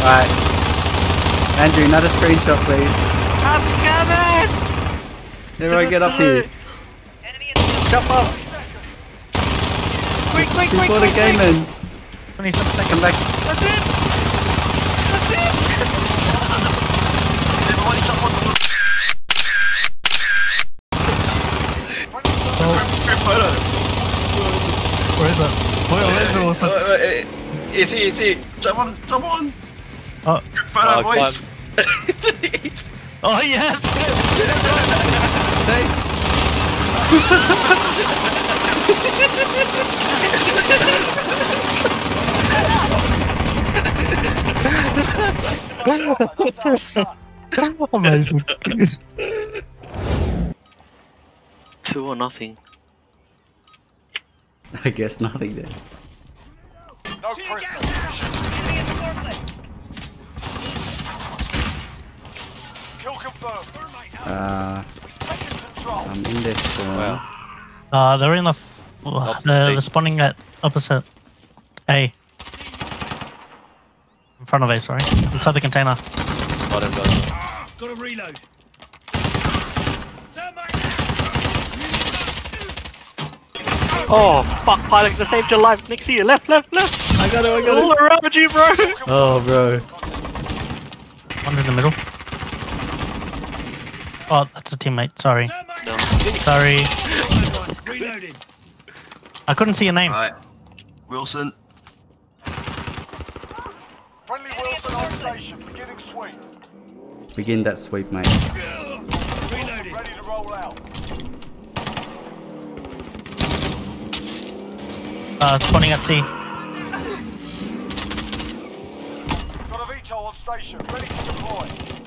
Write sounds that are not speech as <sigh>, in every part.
Alright. Andrew, another screenshot, please. I'm coming! Everyone get up here. Jump up! Quick, quick, quick, Before the quick, game quick. ends. 27 seconds. Come back. That's it! That's it! Everybody jump on the roof. Group photo. Where is it? Where is it? What's it? It's here, it's here. Jump on, jump on. Oh, Group photo, Oh, boys. oh yes! Amazing. <laughs> Two or nothing. I guess nothing then. No Uh, I'm in this spawn. Wow. Uh, they're in the. F- uh, they're, they're spawning at opposite A. In front of A, sorry. Inside the container. Got him, got him. Got to reload. Oh, fuck, pilot, I saved your life. Next to you, left, left, left. I got it, I got All it. around you, bro. Oh, bro. One's in the middle. Oh, that's a teammate. Sorry. No. Sorry. Reloading. I couldn't see your name. Alright. Wheelson. Friendly Wheelson on station. Beginning sweep. Begin that sweep, mate. Reloading. Ready to roll out. Uh, spawning at C. Got a VTOL on station. Ready to deploy.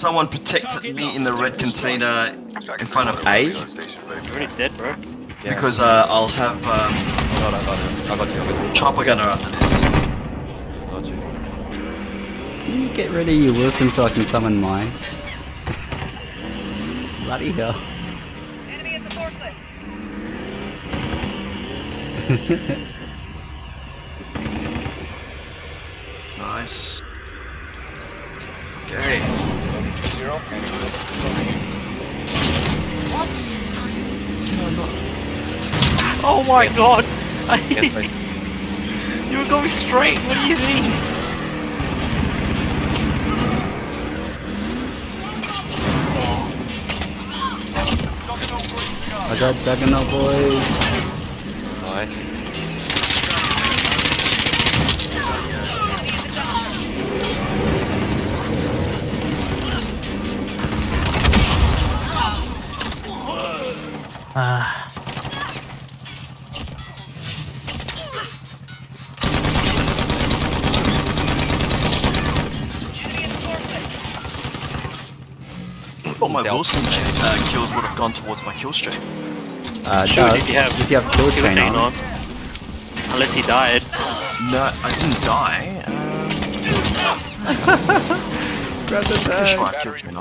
Someone protected me in the red container in front of A You're already dead, bro. Yeah. because uh, I'll have um, I got, I got him. I got you. I got you. chopper gunner after this. Got you. Can you get rid of your Wheelson so I can summon mine? <laughs> Bloody hell. Enemy at the forklift. <laughs> Nice. Okay. What? Oh my god! <laughs> Yes, mate. you were going straight, what do you mean? I got Juggernaut boys. Nice. Ah. I thought my Wheelson uh, kills would have gone towards my kill streak. Uh, Sure, does, if you have- if you have kill Kill chain chain on. on. Unless he died. No, I didn't die. <laughs> Grab the Uh, tag. sure, I killed you, no?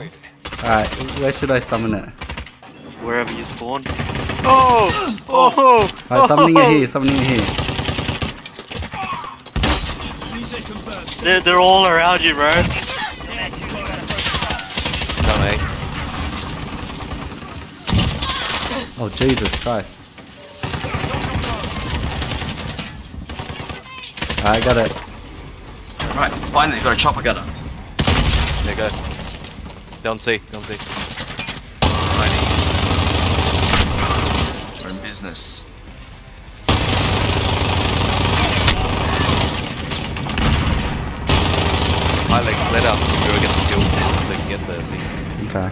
Alright, where should I summon it? Wherever you spawn. Oh! Oh! Alright, summoning it here, summoning it here. They're, they're all around you, bro. Done, eh? Oh, Jesus Christ. I got it. Right, finally got a chopper gunner. There you go. Down C, down C. Alrighty. We're in business. I like let out whoever gets the kill so they can get the thing. Okay.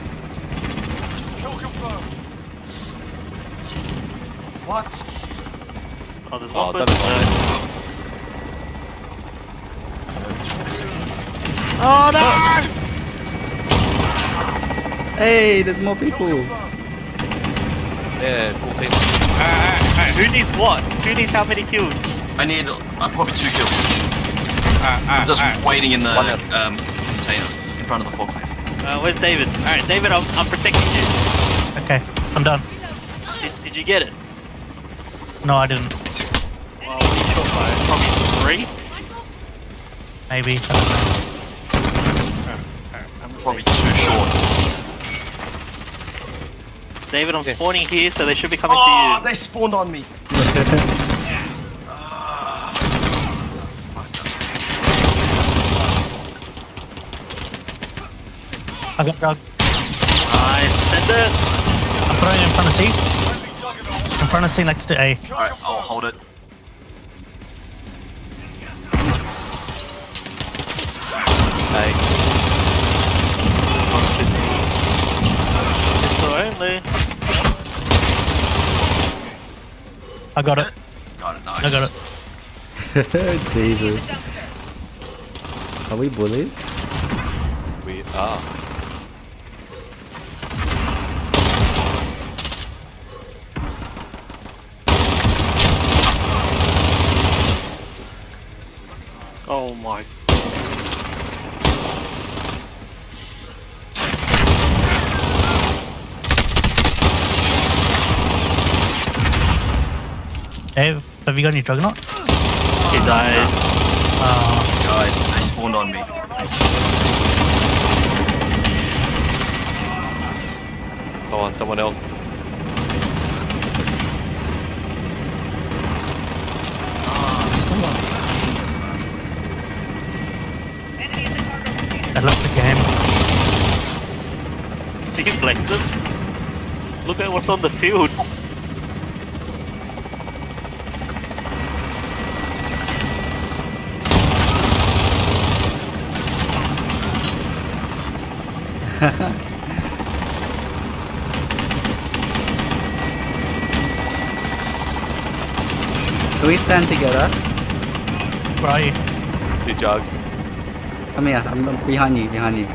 Kill confirmed. What? Oh, there's Oh, one is that person. a- Oh no! Hey, there's more people. Yeah, 14. Alright, alright, who needs what? Who needs how many kills? I need uh, probably two kills. Alright, I'm just alright. waiting in the um, container in front of the forklift. Uh, where's David? Alright, David, I'm, I'm protecting you. Okay, I'm done. Did, did you get it? No, I didn't. Well, what are you shot by? Probably three? Maybe. I'm Probably too short. David, I'm spawning here, so they should be coming Oh, to you. they spawned on me. I got dog. you. Nice. Send it. I'm throwing it in front of C. In front of C next to A. Alright, I'll hold it. Hey, Pistol only. I got it. Got it, nice. I got it. <laughs> Jesus. Are we bullies? we are. Oh my. Dave, have you got any Juggernaut? He died. Uh, God, they spawned on me. Come on, someone else. Ah, they spawned on me. Enemy in the cargo container. I left the game. Look at what's on the field. Can we stand together? Where are you? You jug. Come here, I'm I'm behind you, behind you.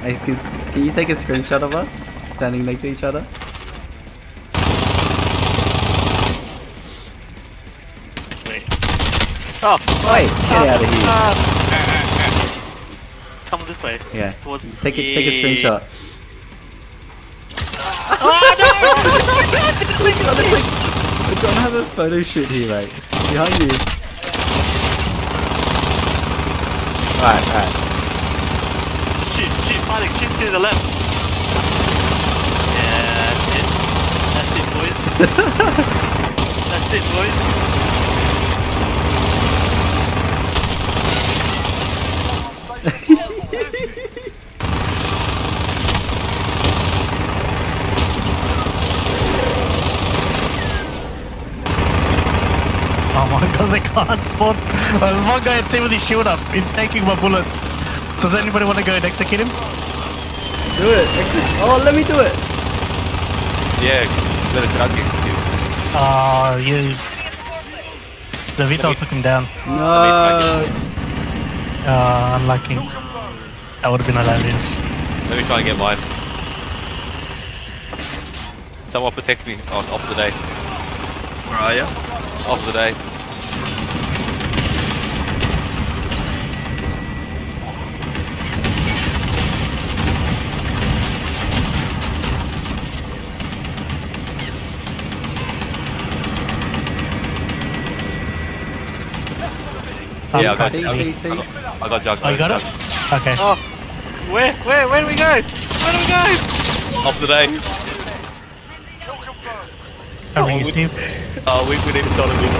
I can, can you take a screenshot of us? Standing next to each other? Wait. Oh, Wait, get out of here. Oh, come this way. Yeah. Towards Take it, take a screenshot. Oh, I <laughs> <laughs> don't have a photo shoot here, mate. Behind you. Alright, alright. Shoot, shoot, Alex, shoot to the left. Yeah, that's it. That's it, boys. <laughs> that's it, boys. Oh my they can't spawn. There's one guy at C with his shield up. He's taking my bullets. Does anybody want to go and execute him? Do it. Exit. Oh, let me do it. Yeah, let a drug execute. Oh, you. The VTOL took him down. No. Uh, unlucky. That would have been hilarious. Let me try and get mine. Someone protect me on off the day. Where are you? Off the day. Yeah, I got, see, I, see, see. I got, I got jug. Oh, you got it? Okay. Oh, where, where, where do we go? Where do we go? Off the day. I'll ring you, Steve. Oh, we, uh, we need to start a meeting.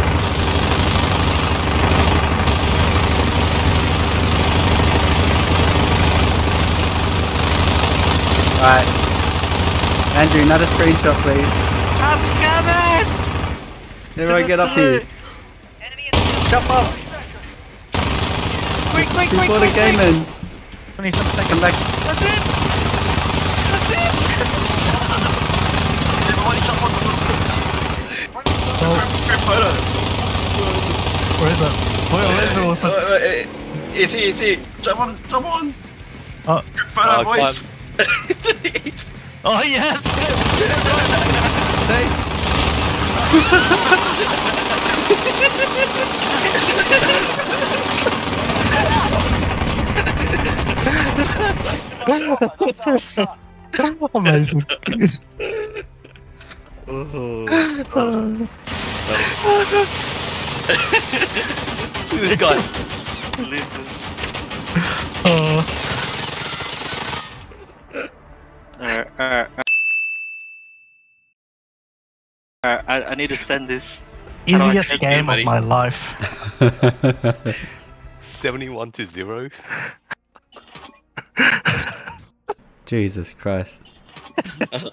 Alright. Andrew, another screenshot, please. I'm coming! Everyone get up here. Enemy in Jump up! Quick, quick, quick, Before quick, the game quick. ends. 27 seconds. Come back. That's it! That's it! Everybody jump on the books. Oh, Group photo. where is it? Where, where's it also? Uh, uh, uh, It's here, it's here. Jump on, jump on. Oh, Group photo, Oh, boys. <laughs> oh yes! <laughs> Oh my God. Oh. I, need to send this. Easiest game of my life. <laughs> 71 to 0. Jesus Christ. <laughs>